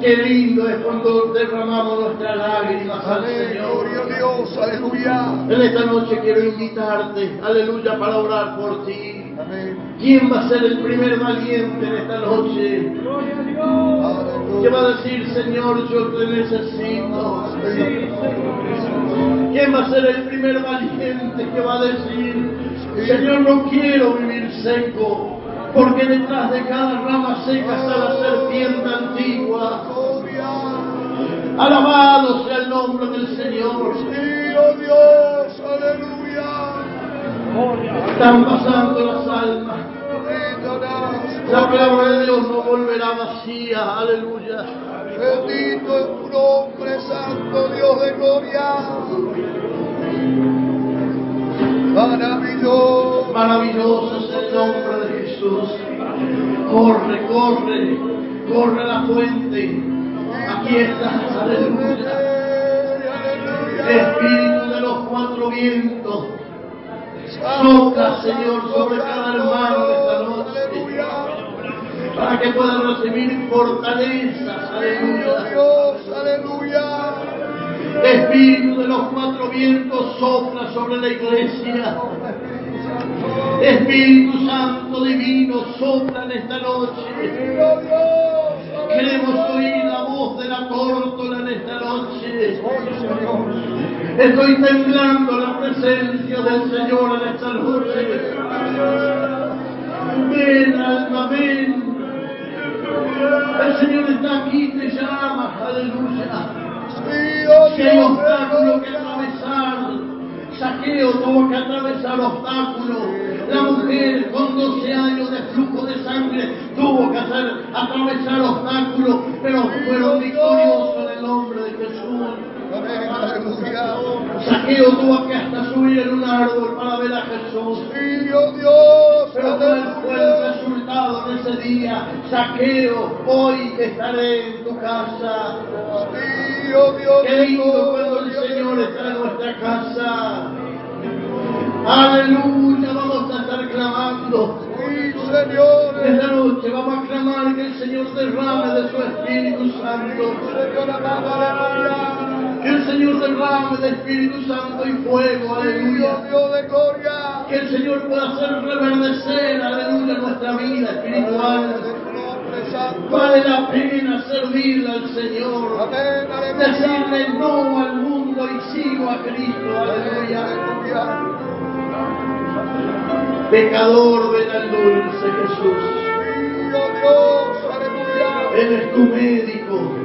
Qué lindo es cuando derramamos nuestras lágrimas al Amén. Señor. Gloria a Dios. Aleluya. En esta noche quiero invitarte, aleluya, para orar por ti. Amén. ¿Quién va a ser el primer valiente en esta noche? Que Aleluya. va a decir, Señor, yo te necesito. ¿Quién va a ser el primer valiente que va a decir, Señor, no quiero vivir seco, porque detrás de cada rama seca está la serpiente antigua? Alabado sea el nombre del Señor. Oh Dios. Aleluya. Están pasando las almas. La palabra de Dios no volverá vacía. Aleluya. Bendito es tu nombre, Santo Dios de gloria. Maravilloso. Maravilloso es el nombre de Jesús. Corre, corre, corre la fuente. Aquí estás, aleluya. Espíritu de los cuatro vientos, sopla, Señor, sobre cada hermano esta noche, para que puedan recibir fortalezas, aleluya. Aleluya. Espíritu de los cuatro vientos, sopla sobre la iglesia. Espíritu Santo Divino, sopla en esta noche. Queremos oír la voz de la tórtola en esta noche. Estoy temblando la presencia del Señor en esta noche. Ven, alma, ven. El Señor está aquí, te llama, aleluya. Si hay obstáculos que atravesar, Saqueo tuvo que atravesar obstáculos. La mujer con 12 años de flujo de sangre tuvo que hacer, atravesar obstáculos, pero fueron victoriosos en el nombre de Jesús. Saqueo tuvo que hasta subir en un árbol para ver a Jesús. Dios, Pero ¿cuál fue el resultado de ese día? Saqueo, hoy estaré en tu casa. Oh Dios, Qué lindo cuando el. Señor está en nuestra casa. Aleluya, vamos a estar clamando. Señor. Esta noche vamos a clamar que el Señor derrame de su Espíritu Santo. Que el Señor derrame de Espíritu Santo y fuego, aleluya. Dios de gloria. Que el Señor pueda hacer reverdecer, aleluya, nuestra vida espiritual. Vale la pena servirle al Señor. Amén. Decirle no al mundo y sigo a Cristo, aleluya. Pecador, ven al dulce Jesús. Él es tu médico.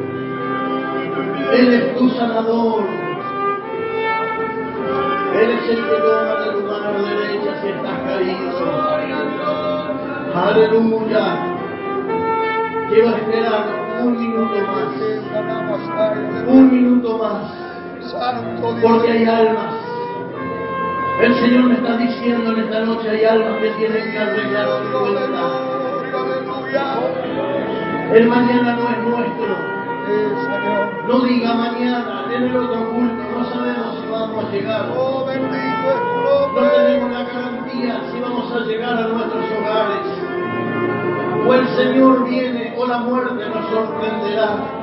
Él es tu sanador. Él es el que toma de tu mano derecha si estás caído. Aleluya. Quiero esperar un minuto más. Un minuto más. Porque hay almas. El Señor me está diciendo en esta noche, hay almas que tienen que arreglar su cuenta. El mañana no es nuestro. No diga mañana, en el otro culto, no sabemos si vamos a llegar. No tenemos la garantía si vamos a llegar a nuestros hogares. O el Señor viene o la muerte nos sorprenderá.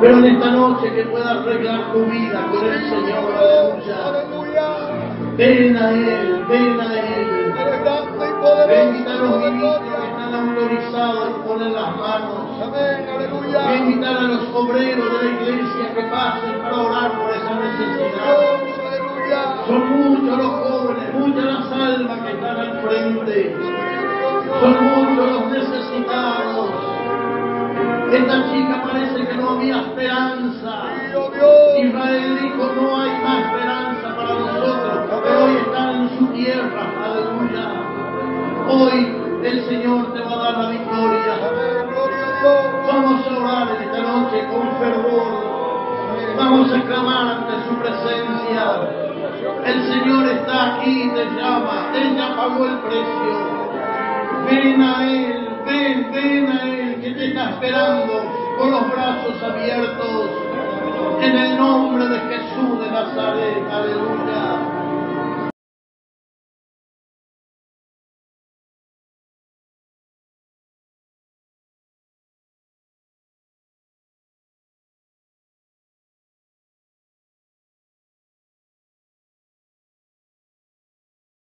Pero en esta noche que pueda arreglar tu vida con el Señor, aleluya. Ven a Él, ven a Él. Y. Bendita a los ministros que están autorizados en poner las manos. Amén, a aleluya. invitar a los obreros de la iglesia que pasen para orar por esa necesidad. Son muchos los jóvenes, muchas las almas que están al frente. Son muchos los necesitados. Esta chica parece que no había esperanza. Israel dijo, no hay más esperanza para nosotros, pero hoy están en su tierra, aleluya. Hoy el Señor te va a dar la victoria. Vamos a orar esta noche con fervor. Vamos a clamar ante su presencia. El Señor está aquí, te llama. Él ya pagó el precio. Ven a Él, ven, ven a Él, que te está esperando con los brazos abiertos. En el nombre de Jesús de Nazaret, aleluya.